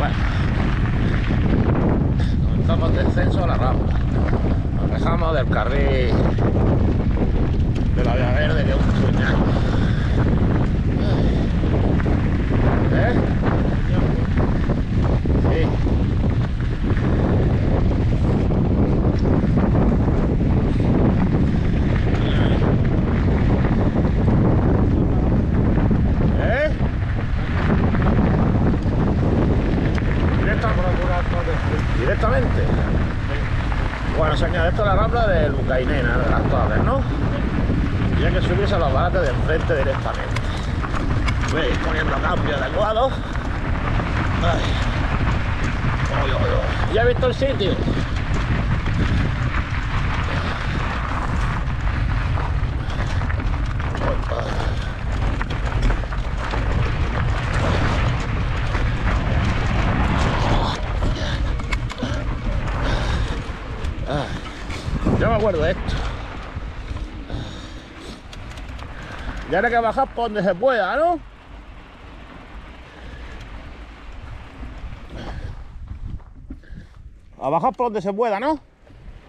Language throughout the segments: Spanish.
Bueno, comenzamos descenso a la rambla. Nos dejamos del carril de la vía verde que es un puñal. Directamente. Bueno, señor, esto es la rambla del Bucainena, de las torres, ¿no? Y hay que subirse a los baratos de enfrente directamente. Veis, poniendo cambio adecuado. Ay. Oy. ¿Ya he visto el sitio? Yo me acuerdo de esto. Y ahora hay que bajar por donde se pueda, ¿no? A bajar por donde se pueda, ¿no?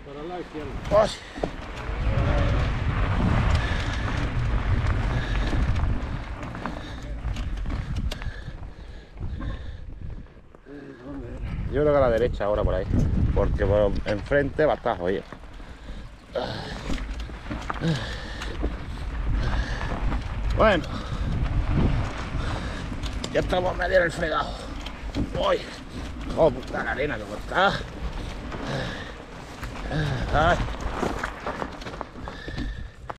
Para la izquierda. Ay. Yo creo que a la derecha ahora por ahí. Porque por enfrente va a estar. Bueno. Ya estamos medio en el fregado. Uy. Oh, puta la arena como está. Ay.